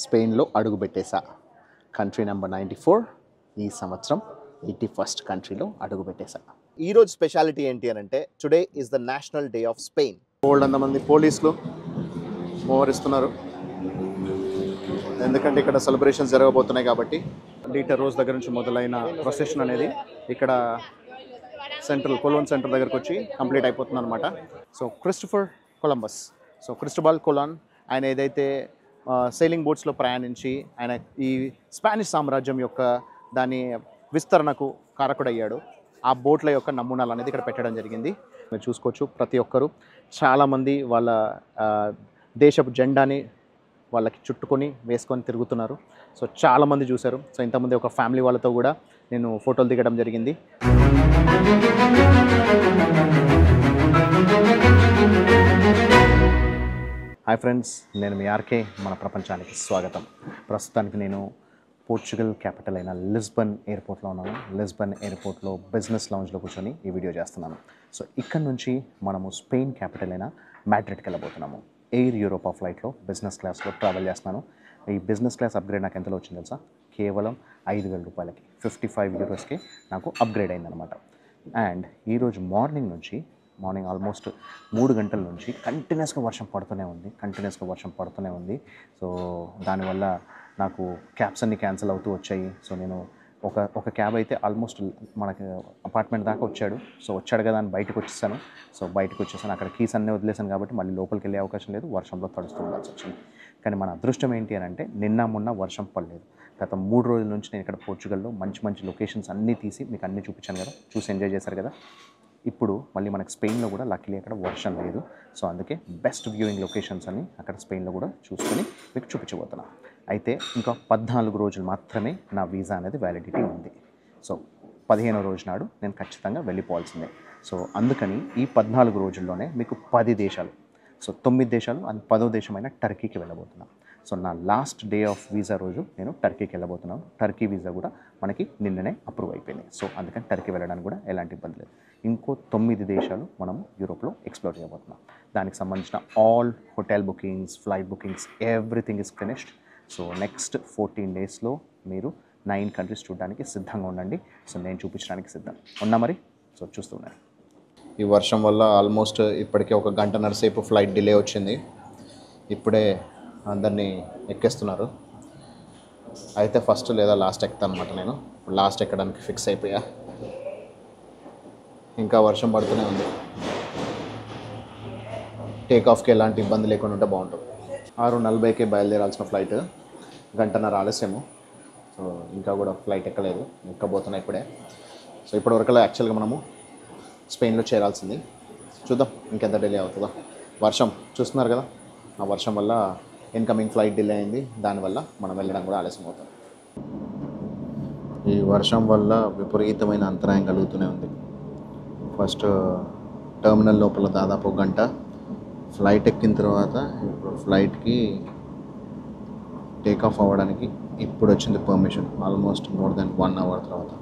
స్పెయిన్లో అడుగుపెట్టేశా. Country number ninety four ఈ సంవత్సరం ఎయిటీ ఫస్ట్ కంట్రీలో అడుగుపెట్టేశా ఈరోజు స్పెషాలిటీ ఏంటి అని అంటే today is the national day of Spain బోల్డ్ మంది పోలీసులు మోహరిస్తున్నారు. ఎందుకంటే ఇక్కడ సెలబ్రేషన్స్ జరగబోతున్నాయి కాబట్టి. లీటర్ రోజ్ దగ్గర నుంచి మొదలైన ప్రొసెషన్ అనేది ఇక్కడ సెంట్రల్ కొలోన్ సెంటర్ దగ్గరకు వచ్చి కంప్లీట్ అయిపోతుంది అనమాట so Christopher Columbus so Cristobal Colon ఆయన ఏదైతే సెయిలింగ్ బోట్స్లో ప్రయాణించి ఆయన ఈ స్పానిష్ సామ్రాజ్యం యొక్క దాని విస్తరణకు కారకుడయ్యాడు. ఆ బోట్ల యొక్క నమూనాలు అనేది ఇక్కడ పెట్టడం జరిగింది. మీరు చూసుకోవచ్చు ప్రతి ఒక్కరూ. చాలామంది వాళ్ళ దేశపు జెండాని వాళ్ళకి చుట్టుకొని వేసుకొని తిరుగుతున్నారు. సో చాలామంది చూశారు. సో ఇంతమంది ఒక ఫ్యామిలీ వాళ్ళతో కూడా నేను ఫోటోలు దిగడం జరిగింది. హాయ్ ఫ్రెండ్స్ నేను మీ ఆర్కే. మన ప్రపంచానికి స్వాగతం. ప్రస్తుతానికి నేను పోర్చుగల్ క్యాపిటల్ అయిన లిస్బన్ ఎయిర్పోర్ట్లో ఉన్నాను. లిస్బన్ ఎయిర్పోర్ట్లో బిజినెస్ లాంజ్లో కూర్చొని ఈ వీడియో చేస్తున్నాను. సో ఇక్కడ నుంచి మనము స్పెయిన్ క్యాపిటల్ అయిన మ్యాడ్రిడ్కి వెళ్ళబోతున్నాము. ఎయిర్ యూరోపా ఫ్లైట్లో బిజినెస్ క్లాస్లో ట్రావెల్ చేస్తున్నాను. ఈ బిజినెస్ క్లాస్ అప్గ్రేడ్ నాకు ఎంతలో వచ్చింది తెలుసా? కేవలం ఐదు వేల రూపాయలకి ఫిఫ్టీ ఫైవ్ యూరోస్కి నాకు అప్గ్రేడ్ అయిందనమాట అండ్ ఈరోజు మార్నింగ్ నుంచి మార్నింగ్ ఆల్మోస్ట్ మూడు గంటల నుంచి కంటిన్యూస్గా వర్షం పడుతూనే ఉంది కంటిన్యూస్గా వర్షం పడుతూనే ఉంది. సో దానివల్ల నాకు క్యాబ్స్ అన్ని క్యాన్సిల్ అవుతూ వచ్చాయి. సో నేను ఒక ఒక క్యాబ్ అయితే ఆల్మోస్ట్ మనకి అపార్ట్మెంట్ దాకా వచ్చాడు. సో వచ్చాడు కదా అని బయటకు వచ్చేసాను. సో బయటకు వచ్చేసాను. అక్కడ కీస్ అన్నీ వదిలేసాను కాబట్టి మళ్ళీ లోపలికి వెళ్ళే అవకాశం లేదు. వర్షంలో తడుస్తూ ఉండాల్సి వచ్చింది. కానీ మన అదృష్టం ఏంటి అని అంటే నిన్న మొన్న వర్షం పడలేదు. గత మూడు రోజుల నుంచి నేను ఇక్కడ పోర్చుగల్లో మంచి మంచి లొకేషన్స్ అన్నీ తీసి మీకు అన్నీ చూపించాను కదా. చూసి ఎంజాయ్ చేశారు కదా. ఇప్పుడు మళ్ళీ మనకి స్పెయిన్లో కూడా లక్కీలీ అక్కడ వర్షం లేదు. సో అందుకే బెస్ట్ వ్యూయింగ్ లొకేషన్స్ అని అక్కడ స్పెయిన్లో కూడా చూసుకొని మీకు చూపించబోతున్నా. అయితే ఇంకా పద్నాలుగు రోజులు మాత్రమే నా వీసా అనేది వ్యాలిడిటీ ఉంది. సో పదిహేనో రోజు నాడు నేను ఖచ్చితంగా వెళ్ళిపోవాల్సిందే. సో అందుకని ఈ పద్నాలుగు రోజుల్లోనే మీకు పది దేశాలు. సో తొమ్మిది దేశాలు అది పదో దేశమైన టర్కీకి వెళ్ళబోతున్నాం. సో నా లాస్ట్ డే ఆఫ్ వీసా రోజు నేను టర్కీకి వెళ్ళబోతున్నాను టర్కీ వీసా కూడా మనకి నిన్ననే అప్రూవ్ అయిపోయింది సో అందుకని టర్కీ వెళ్ళడానికి కూడా ఎలాంటి ఇబ్బంది లేదు. ఇంకో తొమ్మిది దేశాలు మనం యూరోప్లో ఎక్స్ప్లోర్ చేయబోతున్నాం. దానికి సంబంధించిన all hotel bookings flight bookings everything is finished so next fourteen డేస్లో మీరు నైన్ కంట్రీస్ చూడడానికి సిద్ధంగా ఉండండి. సో నేను చూపించడానికి సిద్ధం. ఉన్నా మరి? సో చూస్తున్నాను ఈ వర్షం వల్ల ఆల్మోస్ట్ ఇప్పటికే ఒక గంటన్నర సేపు ఫ్లైట్ డిలే వచ్చింది. ఇప్పుడే అందరినీ ఎక్కేస్తున్నారు. అయితే ఫస్ట్ లేదా లాస్ట్ ఎక్కుతాను అనమాట నేను. లాస్ట్ ఎక్కడానికి ఫిక్స్ అయిపోయా. ఇంకా వర్షం పడుతూనే ఉంది. టేక్ ఆఫ్కి ఎలాంటి ఇబ్బంది లేకుండా ఉంటే బాగుంటుంది. ఆరు నలభైకి బయలుదేరాల్సిన ఫ్లైట్ గంటన్నర ఆలస్యము. సో ఇంకా కూడా ఫ్లైట్ ఎక్కలేదు. ఎక్కబోతున్నా ఇప్పుడే. సో ఇప్పటివరకు యాక్చువల్గా మనము స్పెయిన్లో చేరాల్సింది. చూద్దాం ఇంకెంత డిలే అవుతుందో. వర్షం చూస్తున్నారు కదా? ఆ వర్షం వల్ల ఇన్కమింగ్ ఫ్లైట్ డిలే అయింది. దానివల్ల మనం వెళ్ళడం కూడా ఆలస్యం అవుతుంది. ఈ వర్షం వల్ల విపరీతమైన అంతరాయం కలుగుతూనే ఉంది. ఫస్ట్ టర్మినల్ లోపల దాదాపు గంట. ఫ్లైట్ ఎక్కిన తర్వాత ఇప్పుడు ఫ్లైట్కి టేక్ ఆఫ్ అవ్వడానికి ఇప్పుడు వచ్చింది permission. Almost more than one hour తర్వాత.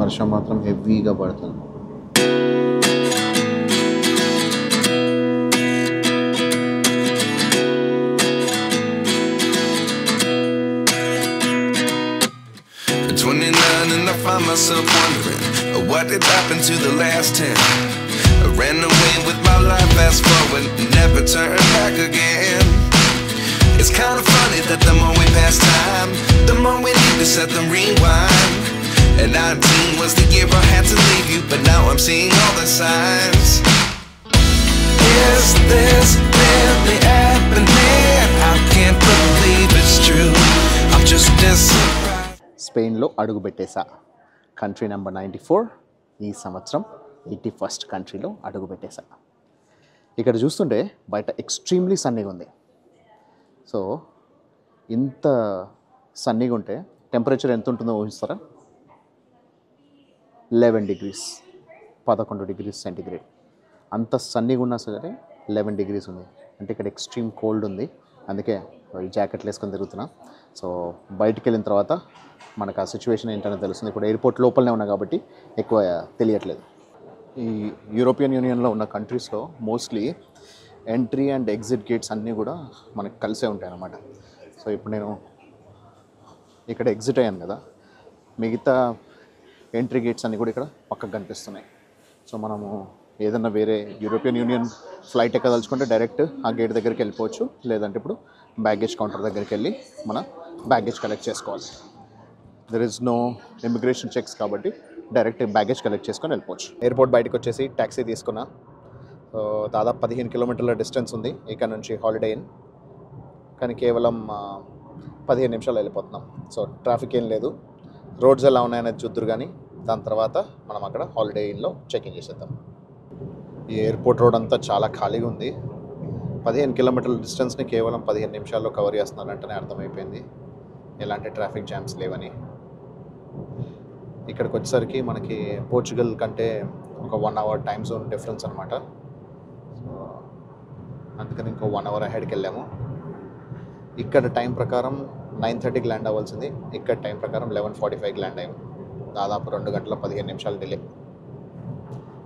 వర్షం మాత్రం హెవీగా పడుతుంది. uh, what did happen to the last 10. I ran away with my life, fast forward, never turn back again. It's kind of funny that the more we pass time, the more we need to set them rewind. And 19 was the year I had to leave you, but now I'm seeing all the signs. Is this really happening? I can't believe it's true. I'm just as surprised. స్పెయిన్లో అడుగుపెట్టేశా country number ninety four ఈ సంవత్సరం eighty first కంట్రీలో అడుగుపెట్టేశా ఇక్కడ చూస్తుంటే బయట extremely సన్నీగా ఉంది. So ఇంత సన్నీగా ఉంటే టెంపరేచర్ ఎంత ఉంటుందో ఊహిస్తారా? లెవెన్ డిగ్రీస్ పదకొండు డిగ్రీస్ సెంటిగ్రేడ్. అంత సన్నీగా ఉన్నా సరే లెవెన్ డిగ్రీస్ ఉంది. అంటే ఇక్కడ ఎక్స్ట్రీమ్ కోల్డ్ ఉంది. అందుకే ఈ జాకెట్లు వేసుకొని తిరుగుతున్నా. సో బయటికి వెళ్ళిన తర్వాత మనకు ఆ సిచ్యువేషన్ ఏంటనే తెలుస్తుంది. ఇప్పుడు ఎయిర్పోర్ట్ లోపలనే ఉన్నా కాబట్టి ఎక్కువ తెలియట్లేదు. ఈ యూరోపియన్ యూనియన్లో ఉన్న కంట్రీస్లో mostly entry and exit gates అన్నీ కూడా మనకు కలిసే ఉంటాయి అన్నమాట సో ఇప్పుడు నేను ఇక్కడ ఎగ్జిట్ అయ్యాను కదా. మిగతా ఎంట్రీ గేట్స్ అన్నీ కూడా ఇక్కడ పక్కకు కనిపిస్తున్నాయి. సో మనము ఏదన్నా వేరే యూరోపియన్ యూనియన్ ఫ్లైట్ ఎక్కదలుచుకుంటే డైరెక్ట్ ఆ గేట్ దగ్గరికి వెళ్ళిపోవచ్చు. లేదంటే ఇప్పుడు బ్యాగేజ్ కౌంటర్ దగ్గరికి వెళ్ళి మన బ్యాగేజ్ కలెక్ట్ చేసుకోవాలి. There is no immigration checks కాబట్టి డైరెక్ట్ బ్యాగేజ్ కలెక్ట్ చేసుకొని వెళ్ళిపోవచ్చు. ఎయిర్పోర్ట్ బయటకు వచ్చేసి ట్యాక్సీ తీసుకున్నా. దాదాపు పదిహేను కిలోమీటర్ల డిస్టెన్స్ ఉంది ఇక్కడ నుంచి హాలిడే ఇన్ కానీ కేవలం పదిహేను నిమిషాలు వెళ్ళిపోతున్నాం. సో ట్రాఫిక్ ఏం లేదు. రోడ్స్ ఎలా ఉన్నాయనేది చూద్దరు కానీ దాని తర్వాత మనం అక్కడ హాలిడే ఇన్లో చెక్ ఇన్ చేసేద్దాం. ఈ ఎయిర్పోర్ట్ రోడ్ అంతా చాలా ఖాళీగా ఉంది. పదిహేను కిలోమీటర్ల డిస్టెన్స్ని కేవలం పదిహేను నిమిషాల్లో కవర్ చేస్తున్నారంటేనే అర్థమైపోయింది. ఎలాంటి ట్రాఫిక్ జామ్స్ లేవని. ఇక్కడికి వచ్చేసరికి మనకి పోర్చుగల్ కంటే ఒక one hour time zone difference అనమాట సో అందుకని ఇంకో వన్ అవర్ అహెడ్కి వెళ్ళాము. ఇక్కడ టైం ప్రకారం నైన్ థర్టీకి ల్యాండ్ అవ్వాల్సింది. ఇక్కడ టైం ప్రకారం లెవెన్ ఫార్టీ ఫైవ్కి ల్యాండ్ అయ్యాము దాదాపు రెండు గంటల పదిహేను నిమిషాలు డిలే.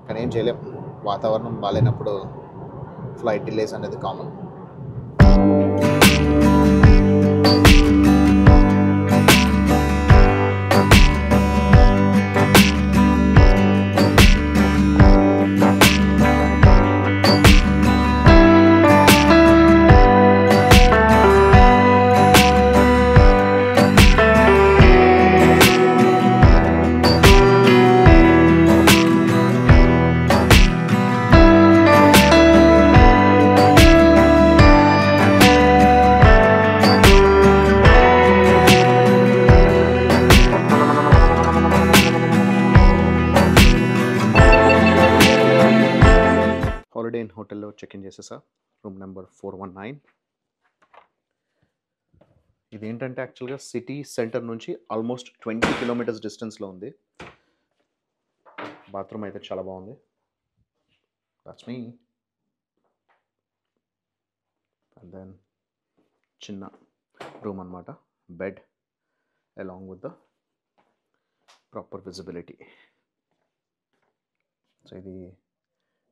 కానీ ఏం చేయలేం. వాతావరణం బాగాలేనప్పుడు ఫ్లైట్ డిలేస్ అనేది కామన్. One nine. ఇది ఏంటంటే యాక్చువల్గా సిటీ సెంటర్ నుంచి ఆల్మోస్ట్ ట్వంటీ కిలోమీటర్స్ డిస్టెన్స్లో ఉంది. బాత్రూమ్ అయితే చాలా బాగుంది. దట్స్ మీ అండ్ దెన్ చిన్న రూమ్ అనమాట bed along with the proper visibility so ఇది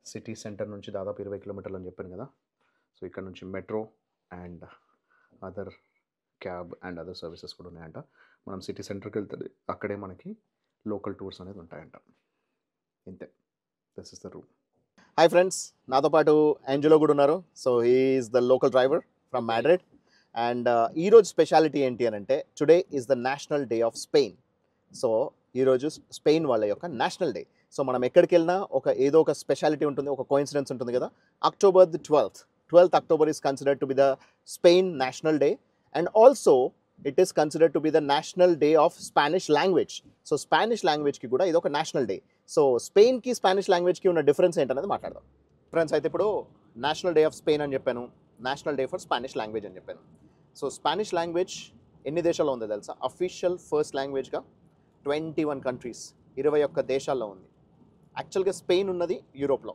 సిటీ సెంటర్ నుంచి దాదాపు ఇరవై కిలోమీటర్లు అని చెప్పాను కదా. సో ఇక్కడ నుంచి metro and other cab and other services కూడా ఉన్నాయంట. మనం సిటీ సెంటర్కి వెళ్తే అక్కడే మనకి లోకల్ టూర్స్ అనేది ఉంటాయంట. ఇంతే. This is the room hi friends నాతో పాటు ఏంజలో కూడా ఉన్నారు. So is the local driver from Madrid and ఈరోజు స్పెషాలిటీ ఏంటి అని అంటే today is the national day of Spain so ఈరోజు స్పెయిన్ వాళ్ళ యొక్క నేషనల్ డే సో మనం ఎక్కడికి వెళ్ళినా ఒక ఏదో ఒక స్పెషాలిటీ ఉంటుంది ఒక కోయిన్సిడెన్స్ ఉంటుంది కదా. October the twelfth twelfth October is considered to be the Spain national day and also it is considered to be the national day of Spanish language so Spanish లాంగ్వేజ్కి కూడా ఇది ఒక నేషనల్ డే సో స్పెయిన్కి Spanish లాంగ్వేజ్కి ఉన్న difference ఏంటనేది మాట్లాడదాం friends అయితే ఇప్పుడు నేషనల్ డే ఆఫ్ స్పెయిన్ అని చెప్పాను national day for Spanish language అని చెప్పాను సో స్పానిష్ లాంగ్వేజ్ ఎన్ని దేశాల్లో ఉందో తెలుసా? అఫీషియల్ ఫస్ట్ లాంగ్వేజ్గా ట్వంటీ వన్ కంట్రీస్ ఇరవై ఒక్క దేశాల్లో ఉంది. యాక్చువల్గా స్పెయిన్ ఉన్నది యూరోప్లో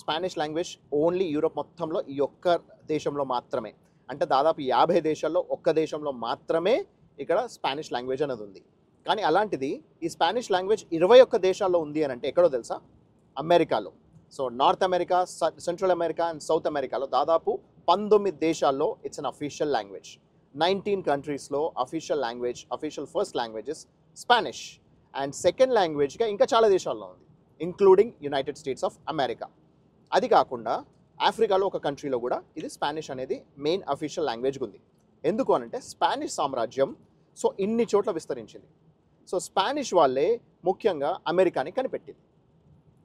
స్పానిష్ లాంగ్వేజ్ ఓన్లీ యూరోప్ మొత్తంలో ఈ ఒక్క దేశంలో మాత్రమే. అంటే దాదాపు యాభై దేశాల్లో ఒక్క దేశంలో మాత్రమే ఇక్కడ స్పానిష్ లాంగ్వేజ్ అనేది ఉంది. కానీ అలాంటిది ఈ స్పానిష్ లాంగ్వేజ్ ఇరవై ఒక్క దేశాల్లో ఉంది అని అంటే ఎక్కడో తెలుసా? అమెరికాలో. So north America central America and south అమెరికాలో దాదాపు పంతొమ్మిది దేశాల్లో it's an official language nineteen కంట్రీస్లో official language official first languages Spanish and second లాంగ్వేజ్గా ఇంకా చాలా దేశాల్లో ఉంది including United States of America అది కాకుండా ఆఫ్రికాలో ఒక కంట్రీలో కూడా ఇది స్పానిష్ అనేది మెయిన్ అఫీషియల్ లాంగ్వేజ్గా ఉంది. ఎందుకు అనంటే స్పానిష్ సామ్రాజ్యం సో ఇన్ని చోట్ల విస్తరించింది. సో స్పానిష్ వాళ్ళే ముఖ్యంగా అమెరికాని కనిపెట్టింది.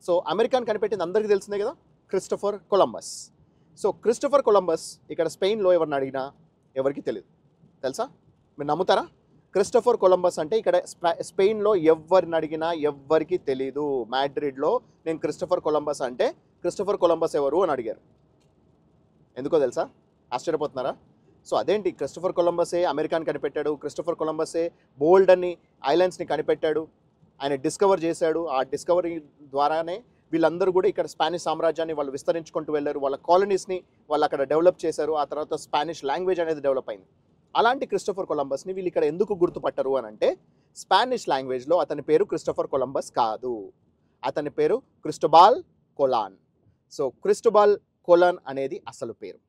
సో అమెరికాని కనిపెట్టింది అందరికీ తెలిసిందే కదా? Christopher Columbus. So Christopher Columbus ఇక్కడ స్పెయిన్లో ఎవరిని అడిగినా ఎవరికి తెలియదు తెలుసా? మీరు నమ్ముతారా? క్రిస్టఫర్ కొలంబస్ అంటే ఇక్కడ స్పె స్పెయిన్లో ఎవరిని అడిగినా ఎవ్వరికి తెలీదు. మ్యాడ్రిడ్లో నేను క్రిస్టఫర్ కొలంబస్ అంటే క్రిస్టఫర్ కొలంబస్ ఎవరు అని అడిగారు. ఎందుకో తెలుసా? ఆశ్చర్యపోతున్నారా? సో అదేంటి? క్రిస్టఫర్ కొలంబసే అమెరికాని కనిపెట్టాడు. క్రిస్టఫర్ కొలంబసే బోల్డ్ అని ఐలాండ్స్ని కనిపెట్టాడు. ఆయన డిస్కవర్ చేశాడు. ఆ డిస్కవరీ ద్వారానే వీళ్ళందరూ కూడా ఇక్కడ స్పానిష్ సామ్రాజ్యాన్ని వాళ్ళు విస్తరించుకుంటూ వెళ్ళారు. వాళ్ళ కాలనీస్ని వాళ్ళు అక్కడ డెవలప్ చేశారు. ఆ తర్వాత స్పానిష్ లాంగ్వేజ్ అనేది డెవలప్ అయింది. అలాంటి క్రిస్టఫర్ కొలంబస్ని వీళ్ళు ఇక్కడ ఎందుకు గుర్తుపట్టరు అని అంటే స్పానిష్ లాంగ్వేజ్లో అతని పేరు క్రిస్టఫర్ కొలంబస్ కాదు. అతని పేరు క్రిస్టబాల్ కొలాన్. సో క్రిస్టబాల్ కొలన్ అనేది అసలు పేరు.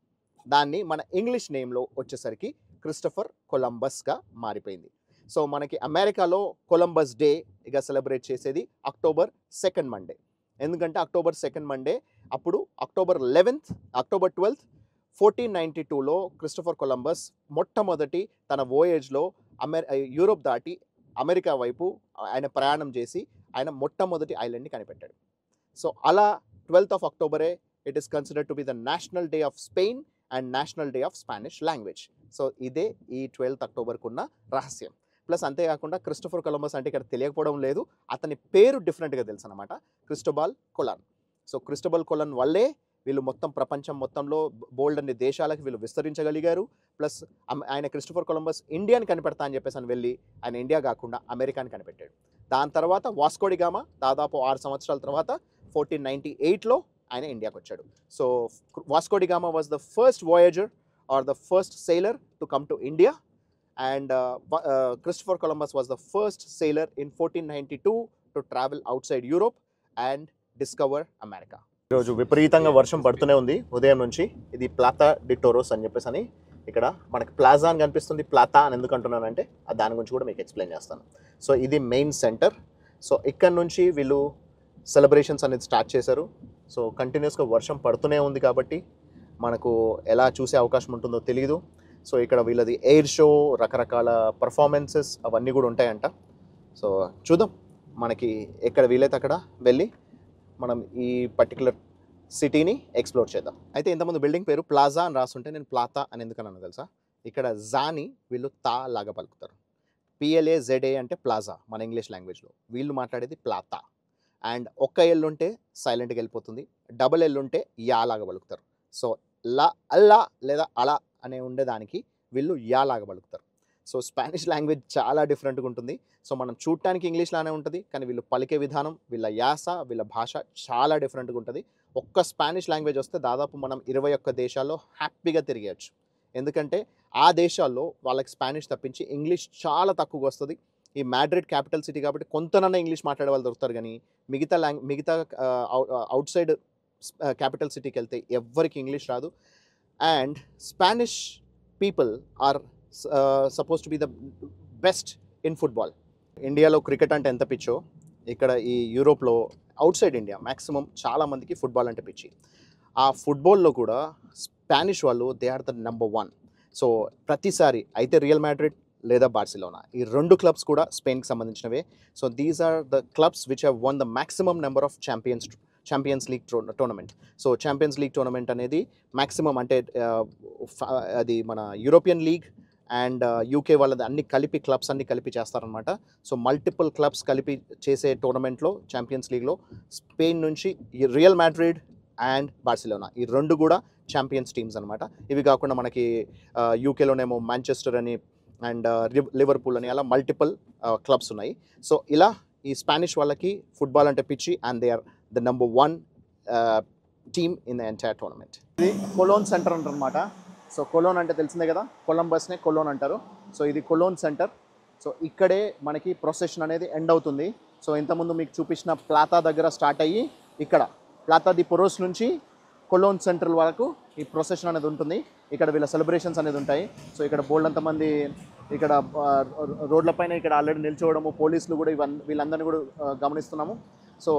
దాన్ని మన ఇంగ్లీష్ నేమ్లో వచ్చేసరికి క్రిస్టఫర్ కొలంబస్గా మారిపోయింది. సో మనకి అమెరికాలో కొలంబస్ డే ఇక సెలబ్రేట్ చేసేది అక్టోబర్ సెకండ్ మండే. ఎందుకంటే అక్టోబర్ సెకండ్ మండే అప్పుడు October eleventh October twelfth fourteen ninety టూలో క్రిస్టఫర్ కొలంబస్ మొట్టమొదటి తన వోయేజ్లో అమెరి యూరోప్ దాటి అమెరికా వైపు ఆయన ప్రయాణం చేసి ఆయన మొట్టమొదటి ఐలాండ్ని కనిపెట్టాడు. సో అలా ట్వెల్త్ ఆఫ్ అక్టోబరే it is considered to be the national day of Spain and national day of Spanish language. So ఇదే ఈ ట్వెల్త్ అక్టోబర్కు ఉన్న రహస్యం. ప్లస్ అంతేకాకుండా క్రిస్టఫర్ కొలంబస్ అంటే ఇక్కడ తెలియకపోవడం లేదు అతని పేరు డిఫరెంట్గా తెలుసు అనమాట Cristobal Colon. So Cristobal Colon వల్లే వీళ్ళు మొత్తం ప్రపంచం మొత్తంలో బోల్డ్ అన్ని దేశాలకు వీళ్ళు విస్తరించగలిగారు. ప్లస్ ఆయన క్రిస్టఫర్ కొలంబస్ ఇండియాని కనిపెడతా అని చెప్పేసి అని వెళ్ళి ఆయన ఇండియా కాకుండా అమెరికాని కనిపెట్టాడు. దాని తర్వాత వాస్కోడిగామా దాదాపు ఆరు సంవత్సరాల తర్వాత ఫోర్టీన్ నైంటీ ఎయిట్లో ఆయన ఇండియాకి వచ్చాడు so Vasco da Gama was the first voyager or the first sailor to come to India and Christopher Columbus was the first sailor in fourteen ninety two to travel outside Europe and discover America ఈరోజు విపరీతంగా వర్షం పడుతూనే ఉంది. ఉదయం నుంచి ఇది ప్లాతా డిటోరోస్ అని చెప్పేసి అని ఇక్కడ మనకి ప్లాజా అని కనిపిస్తుంది. ప్లాతా అని ఎందుకు అంటున్నానంటే దాని గురించి కూడా మీకు ఎక్స్ప్లెయిన్ చేస్తాను. సో ఇది మెయిన్ సెంటర్ సో ఇక్కడ నుంచి వీళ్ళు సెలబ్రేషన్స్ అనేది స్టార్ట్ చేశారు. సో కంటిన్యూస్గా వర్షం పడుతూనే ఉంది కాబట్టి మనకు ఎలా చూసే అవకాశం ఉంటుందో తెలియదు సో ఇక్కడ వీళ్ళది ఎయిర్ షో రకరకాల పర్ఫార్మెన్సెస్ అవన్నీ కూడా ఉంటాయంట. సో చూద్దాం మనకి ఎక్కడ వీలైతే అక్కడ వెళ్ళి మనం ఈ పర్టికులర్ సిటీని ఎక్స్ప్లోర్ చేద్దాం. అయితే ఇంతమంది బిల్డింగ్ పేరు ప్లాజా అని రాస్తుంటే నేను ప్లాతా అని ఎందుకన్నాను తెలుసా? ఇక్కడ జాని వీళ్ళు తా లాగా పలుకుతారు. P L A Z A అంటే ప్లాజా మన ఇంగ్లీష్ లాంగ్వేజ్లో వీళ్ళు మాట్లాడేది ప్లాతా అండ్ ఒక్క ఎల్ ఉంటే సైలెంట్గా వెళ్ళిపోతుంది. డబుల్ ఎల్ ఉంటే యా లాగా పలుకుతారు సో లా అల్లా లేదా అలా అనే ఉండేదానికి వీళ్ళు యా లాగా పలుకుతారు సో స్పానిష్ లాంగ్వేజ్ చాలా డిఫరెంట్గా ఉంటుంది. సో మనం చూడటానికి ఇంగ్లీష్లానే ఉంటుంది. కానీ వీళ్ళు పలికే విధానం వీళ్ళ యాస వీళ్ళ భాష చాలా డిఫరెంట్గా ఉంటుంది. ఒక్క స్పానిష్ లాంగ్వేజ్ వస్తే దాదాపు మనం ఇరవై ఒక్క దేశాల్లో హ్యాపీగా తిరిగేయచ్చు. ఎందుకంటే ఆ దేశాల్లో వాళ్ళకి స్పానిష్ తప్పించి ఇంగ్లీష్ చాలా తక్కువగా వస్తుంది. ఈ మ్యాడ్రిడ్ క్యాపిటల్ సిటీ కాబట్టి కొంతనన్నా ఇంగ్లీష్ మాట్లాడే వాళ్ళు దొరుకుతారు కానీ మిగతా లాంగ్ మిగతా అవుట్ సైడ్ క్యాపిటల్ సిటీకి వెళ్తే ఎవ్వరికి ఇంగ్లీష్ రాదు. And Spanish people are suppose to be the best in football. ఇండియాలో క్రికెట్ అంటే ఎంత పిచ్చో ఇక్కడ ఈ యూరోప్లో అవుట్ సైడ్ ఇండియా మ్యాక్సిమం చాలామందికి ఫుట్బాల్ అంటే పిచ్చి. ఆ ఫుట్బాల్లో కూడా స్పానిష్ వాళ్ళు they are the number one. So ప్రతిసారి అయితే రియల్ మ్యాడ్రిడ్ లేదా బార్సిలోనా? ఈ రెండు క్లబ్స్ కూడా స్పెయిన్కి సంబంధించినవే. So these are the clubs which have won the maximum number of champions champions league tournament so champions league tournament అనేది మ్యాక్సిమం అంటే uh, ఫ- అది మన యూరోపియన్ లీగ్ అండ్ యూకే వాళ్ళది అన్ని కలిపి క్లబ్స్ అన్ని కలిపి చేస్తారనమాట సో మల్టిపుల్ క్లబ్స్ కలిపి చేసే టోర్నమెంట్లో ఛాంపియన్స్ లీగ్లో స్పెయిన్ నుంచి ఈ రియల్ మ్యాడ్రిడ్ అండ్ బార్సిలోనా ఈ రెండు కూడా ఛాంపియన్స్ టీమ్స్ అనమాట ఇవి కాకుండా మనకి uh, యూకేలోనేమో మాంచెస్టర్ అని అండ్ లివర్పూల్ అని అలా మల్టిపుల్ క్లబ్స్ ఉన్నాయి. సో ఇలా ఈ స్పానిష్ వాళ్ళకి ఫుట్బాల్ అంటే పిచ్చి and they are the number one team in the entire tournament ఇది కొలోన్ సెంటర్ అంటారనమాట సో కొలోన్ అంటే తెలిసిందే కదా? కొలంబస్నే కొలోన్ అంటారు. సో ఇది కొలోన్ సెంటర్ సో ఇక్కడే మనకి ప్రొసెషన్ అనేది ఎండ్ అవుతుంది. సో ఇంతకుముందు మీకు చూపించిన ప్లాతా దగ్గర స్టార్ట్ అయ్యి ఇక్కడ. ప్లాతా ది పొరోస్ నుంచి కొలోన్ సెంట్రల్ వరకు ఈ ప్రొసెషన్ అనేది ఉంటుంది. ఇక్కడ వీళ్ళ సెలబ్రేషన్స్ అనేది ఉంటాయి. సో ఇక్కడ బోల్డ్ అంతమంది ఇక్కడ రోడ్లపైన ఇక్కడ ఆల్రెడీ నిల్చోవడము పోలీసులు కూడా ఇవన్నీ వీళ్ళందరినీ కూడా గమనిస్తున్నాము. సో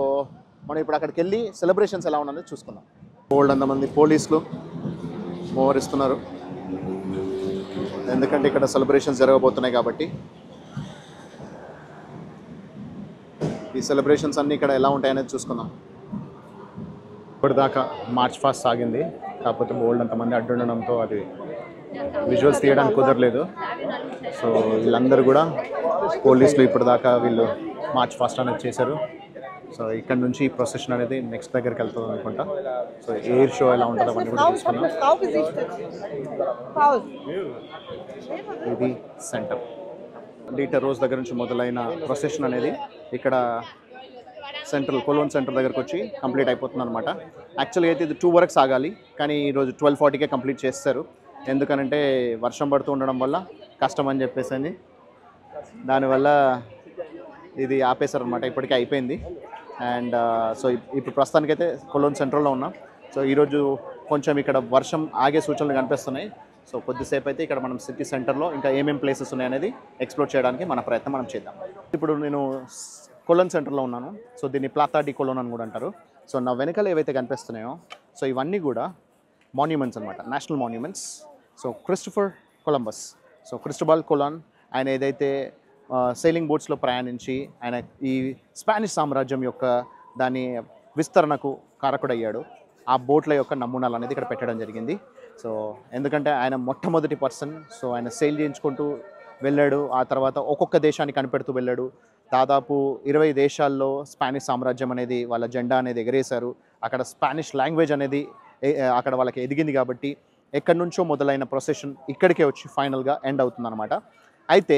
మనం ఇప్పుడు అక్కడికి వెళ్ళి సెలబ్రేషన్స్ ఎలా ఉన్నది చూసుకుందాం. బోల్డ్ అంతమంది పోలీసులు మోహరిస్తున్నారు. ఎందుకంటే ఇక్కడ సెలబ్రేషన్స్ జరగబోతున్నాయి కాబట్టి. ఈ సెలబ్రేషన్స్ అన్నీ ఇక్కడ ఎలా ఉంటాయనేది చూసుకుందాం. ఇప్పటిదాకా మార్చ్ ఫాస్ట్ సాగింది. కాకపోతే బోల్డ్ అంతమంది అడ్డుండడంతో అది విజువల్స్ తీయడానికి కుదరలేదు. సో వీళ్ళందరూ కూడా పోలీసులు ఇప్పటిదాకా వీళ్ళు మార్చ్ ఫాస్ట్ అనేది చేశారు. సో ఇక్కడ నుంచి ఈ ప్రొసెషన్ అనేది నెక్స్ట్ దగ్గరికి వెళ్తుంది అనుకుంటా. సో ఎయిర్ షో ఎలా ఉంటుందో అవన్నీ కూడా చూసుకున్నాం ఇది సెంటర్. లీటర్ రోజ్ దగ్గర నుంచి మొదలైన ప్రొసెషన్ అనేది ఇక్కడ సెంట్రల్ కొలోన్ సెంటర్ దగ్గరకు వచ్చి కంప్లీట్ అయిపోతుంది అనమాట యాక్చువల్గా అయితే ఇది టూ వరకు సాగాలి కానీ ఈరోజు ట్వెల్వ్ ఫార్టీకే కంప్లీట్ చేస్తారు. ఎందుకనంటే వర్షం పడుతూ ఉండడం వల్ల కష్టం అని చెప్పేసి అని దానివల్ల ఇది ఆపేశారు అనమాట ఇప్పటికే అయిపోయింది. అండ్ uh, సో ఇప్పుడు ప్రస్తుతానికైతే కొలోన్ సెంట్రల్లో ఉన్నాం. సో ఈరోజు కొంచెం ఇక్కడ వర్షం ఆగే సూచనలు కనిపిస్తున్నాయి. సో కొద్దిసేపు అయితే ఇక్కడ మనం సిటీ సెంటర్లో ఇంకా ఏమేం ప్లేసెస్ ఉన్నాయనేది ఎక్స్ప్లోర్ చేయడానికి మన ప్రయత్నం మనం చేద్దాం. ఇప్పుడు నేను కొలన్ సెంటర్లో ఉన్నాను. సో దీన్ని ప్లాతా డి కొలోన్ అని కూడా అంటారు. సో నా వెనకాల ఏవైతే కనిపిస్తున్నాయో సో ఇవన్నీ కూడా మాన్యుమెంట్స్ అనమాట national monuments so Christopher Columbus so Cristobal Colon ఆయన ఏదైతే సెయిలింగ్ బోట్స్లో ప్రయాణించి ఆయన ఈ స్పానిష్ సామ్రాజ్యం యొక్క దాని విస్తరణకు కారకుడయ్యాడు. ఆ బోట్ల యొక్క నమూనాలు అనేది ఇక్కడ పెట్టడం జరిగింది. సో ఎందుకంటే ఆయన మొట్టమొదటి పర్సన్ సో ఆయన సెయిల్ చేయించుకుంటూ వెళ్ళాడు. ఆ తర్వాత ఒక్కొక్క దేశాన్ని కనిపెడుతూ వెళ్ళాడు. దాదాపు ఇరవై దేశాల్లో స్పానిష్ సామ్రాజ్యం అనేది వాళ్ళ జెండా అనేది ఎగరేశారు. అక్కడ స్పానిష్ లాంగ్వేజ్ అనేది అక్కడ వాళ్ళకి ఎదిగింది కాబట్టి ఎక్కడి నుంచో మొదలైన ప్రొసెషన్ ఇక్కడికే వచ్చి ఫైనల్గా ఎండ్ అవుతుందన్నమాట. అయితే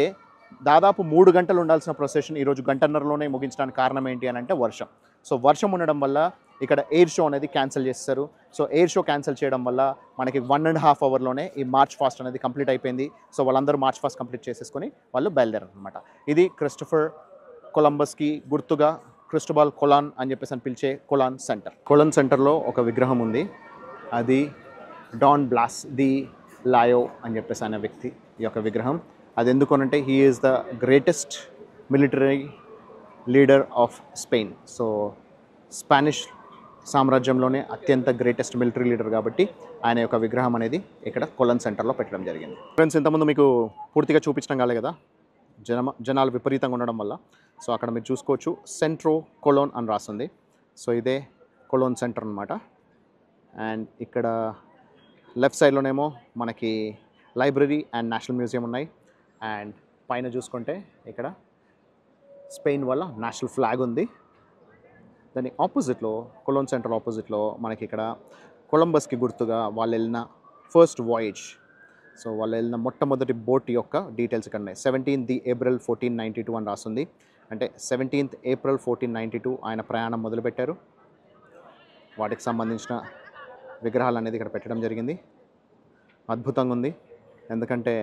దాదాపు మూడు గంటలు ఉండాల్సిన ప్రొసెషన్ ఈరోజు గంటన్నరలోనే ముగించడానికి కారణం ఏంటి అని అంటే వర్షం. సో వర్షం ఉండడం వల్ల ఇక్కడ ఎయిర్ షో అనేది క్యాన్సిల్ చేస్తారు. సో ఎయిర్ షో క్యాన్సిల్ చేయడం వల్ల మనకి వన్ అండ్ హాఫ్ అవర్లోనే ఈ మార్చ్ ఫాస్ట్ అనేది కంప్లీట్ అయిపోయింది. సో వాళ్ళందరూ మార్చ్ ఫాస్ట్ కంప్లీట్ చేసేసుకొని వాళ్ళు బయలుదేరారు అనమాట ఇది క్రిస్టఫర్ కొలంబస్కి గుర్తుగా క్రిస్టబాల్ కొలాన్ అని చెప్పేసి అని పిలిచే కొలాన్ సెంటర్. కొలాన్ సెంటర్లో ఒక విగ్రహం ఉంది. అది డాన్ బ్లాస్ ది లాయో అని చెప్పేసి అనే వ్యక్తి ఈ యొక్క విగ్రహం. అది ఎందుకనంటే he is the greatest military leader of Spain so Spanish సామ్రాజ్యంలోనే అత్యంత గ్రేటెస్ట్ మిలిటరీ లీడర్ కాబట్టి ఆయన యొక్క విగ్రహం అనేది ఇక్కడ కొలన్ సెంటర్లో పెట్టడం జరిగింది. ఫ్రెండ్స్ ఇంతకుముందు మీకు పూర్తిగా చూపించడం కాలే కదా? జన జనాలు విపరీతంగా ఉండడం వల్ల. సో అక్కడ మీరు చూసుకోవచ్చు. సెంట్రో కొలోన్ అని రాస్తుంది సో ఇదే కొలోన్ సెంటర్ అనమాట అండ్ ఇక్కడ లెఫ్ట్ సైడ్లోనేమో మనకి లైబ్రరీ అండ్ నేషనల్ మ్యూజియం ఉన్నాయి. అండ్ పైన చూసుకుంటే ఇక్కడ స్పెయిన్ వల్ల నేషనల్ ఫ్లాగ్ ఉంది. దాని ఆపోజిట్లో కొలోన్ సెంటర్ ఆపోజిట్లో మనకి ఇక్కడ కొలంబస్కి గుర్తుగా వాళ్ళు వెళ్ళిన ఫస్ట్ వాయిజ్ సో వాళ్ళు వెళ్ళిన మొట్టమొదటి బోట్ యొక్క డీటెయిల్స్ ఇక్కడ ఉన్నాయి seventeenth April fourteen ninety two అని రాస్తుంది అంటే seventeenth April fourteen ninety two ఆయన ప్రయాణం మొదలుపెట్టారు. వాటికి సంబంధించిన విగ్రహాలు అనేది ఇక్కడ పెట్టడం జరిగింది. అద్భుతంగా ఉంది. ఎందుకంటే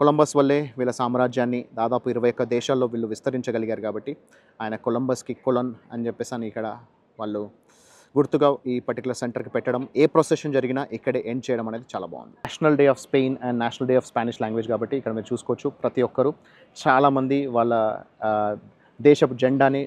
కొలంబస్ వల్లే వీళ్ళ సామ్రాజ్యాన్ని దాదాపు ఇరవై ఒక్క దేశాల్లో వీళ్ళు విస్తరించగలిగారు కాబట్టి ఆయన కొలంబస్కి కొలన్ అని చెప్పేసి అని ఇక్కడ వాళ్ళు గుర్తుగా ఈ పర్టికులర్ సెంటర్కి పెట్టడం ఏ ప్రొసెషన్ జరిగినా ఇక్కడే ఎండ్ చేయడం అనేది చాలా బాగుంది. National day of Spain and national day of Spanish language కాబట్టి ఇక్కడ మీరు చూసుకోవచ్చు ప్రతి ఒక్కరు. చాలామంది వాళ్ళ దేశపు జెండాని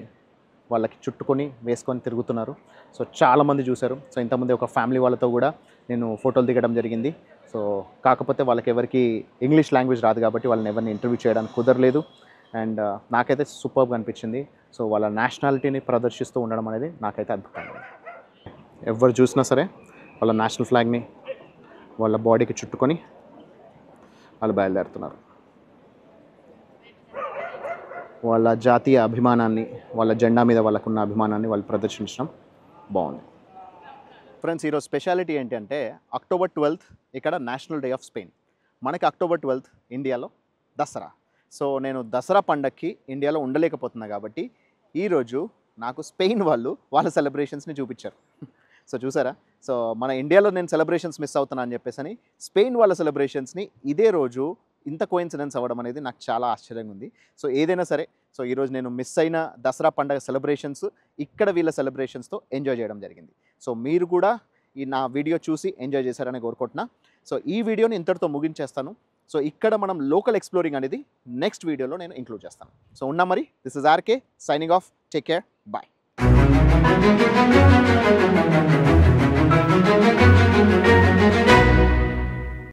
వాళ్ళకి చుట్టుకొని వేసుకొని తిరుగుతున్నారు. సో చాలామంది చూశారు. సో ఇంతమంది ఒక ఫ్యామిలీ వాళ్ళతో కూడా నేను ఫోటోలు దిగడం జరిగింది. సో కాకపోతే వాళ్ళకి ఎవరికి ఇంగ్లీష్ లాంగ్వేజ్ రాదు కాబట్టి వాళ్ళని ఎవరిని ఇంటర్వ్యూ చేయడానికి కుదరలేదు. అండ్ నాకైతే సూపర్గా అనిపించింది. సో వాళ్ళ నేషనాలిటీని ప్రదర్శిస్తూ ఉండడం అనేది నాకైతే అద్భుతంగా ఎవరు చూసినా సరే వాళ్ళ నేషనల్ ఫ్లాగ్ని వాళ్ళ బాడీకి చుట్టుకొని వాళ్ళు బయలుదేరుతున్నారు. వాళ్ళ జాతీయ అభిమానాన్ని వాళ్ళ జెండా మీద వాళ్ళకున్న అభిమానాన్ని వాళ్ళు ప్రదర్శించడం బాగుంది. ఫ్రెండ్స్ ఈరోజు స్పెషాలిటీ ఏంటంటే అక్టోబర్ ట్వెల్త్ ఇక్కడ నేషనల్ డే ఆఫ్ స్పెయిన్. మనకి అక్టోబర్ ట్వెల్త్ ఇండియాలో దసరా. సో నేను దసరా పండక్కి ఇండియాలో ఉండలేకపోతున్నా కాబట్టి ఈరోజు నాకు స్పెయిన్ వాళ్ళు వాళ్ళ సెలబ్రేషన్స్ని చూపించారు. సో చూసారా? సో మన ఇండియాలో నేను సెలబ్రేషన్స్ మిస్ అవుతున్నా అని చెప్పేసి అని స్పెయిన్ వాళ్ళ సెలబ్రేషన్స్ని ఇదే రోజు ఇంత కోయిన్సిడెన్స్ అవ్వడం అనేది నాకు చాలా ఆశ్చర్యంగా ఉంది. సో ఏదైనా సరే సో ఈరోజు నేను మిస్ అయిన దసరా పండగ సెలబ్రేషన్స్ ఇక్కడ వీళ్ళ సెలబ్రేషన్స్తో ఎంజాయ్ చేయడం జరిగింది. సో మీరు కూడా ఈ నా వీడియో చూసి ఎంజాయ్ చేశారని కోరుకుంటున్నా. సో ఈ వీడియోని ఇంతటితో ముగించేస్తాను. సో ఇక్కడ మనం లోకల్ ఎక్స్ప్లోరింగ్ అనేది నెక్స్ట్ వీడియోలో నేను ఇంక్లూడ్ చేస్తాను. సో ఉన్నా మరి. This is RK signing off take care boy Thank you.